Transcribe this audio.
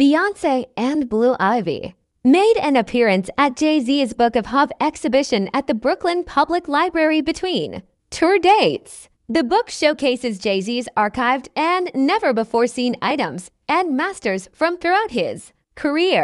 Beyonce and Blue Ivy made an appearance at Jay Z's Book of HOV exhibition at the Brooklyn Public Library between tour dates. The book showcases Jay Z's archived and never before seen items and masters from throughout his career.